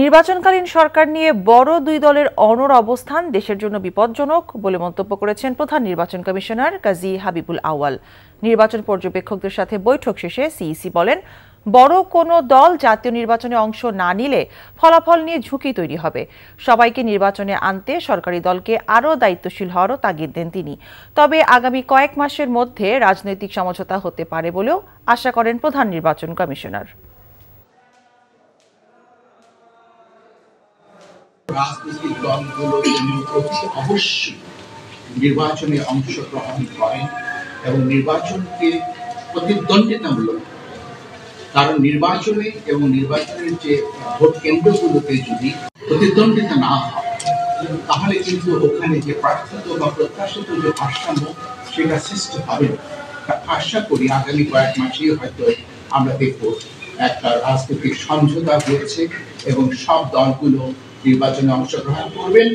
নির্বাচনকালীন সরকার নিয়ে বড় দুই দলের অনর অবস্থান দেশের জন্য বিপজ্জনক বলে মন্তব্য করেছেন প্রধান নির্বাচন কমিশনার কাজী হাবিবুল আওয়াল নির্বাচন পর্যবেক্ষকদের সাথে বৈঠক শেষে সিইসি বলেন, বড় কোনো দল জাতীয় নির্বাচনে অংশ না নিলে ফলাফল নিয়ে ঝুঁকি তৈরি হবে। সবাইকে নির্বাচনে আনতে সরকারি দলকে আরও দায়িত্বশীল হওয়ারও তাগিদ দেন তিনি। তবে আগামী কয়েক মাসের মধ্যে রাজনৈতিক সমঝোতা হতে পারে বলেও আশা করেন প্রধান নির্বাচন কমিশনার। রাজনৈতিক দলগুলো অবশ্যই নির্বাচনে অংশগ্রহণ করেন এবং নির্বাচনকে প্রতিদ্বন্দ্বিতামূলক। কারণ নির্বাচনে এবং নির্বাচনের যে ভোট কেন্দ্রগুলোতে যদি প্রতিদ্বন্দ্বিতা না হয়, তাহলে কিন্তু ওখানে যে প্রার্থিত বা প্রত্যাশিত যে ভারসাম্য, সেটা সৃষ্টি হবে না। আশা করি আগামী কয়েক মাসেই হয়তো আমরা দেখব একটা রাজনৈতিক সমঝোতা হয়েছে এবং সব দলগুলো নির্বাচনে অংশগ্রহণ করবেন।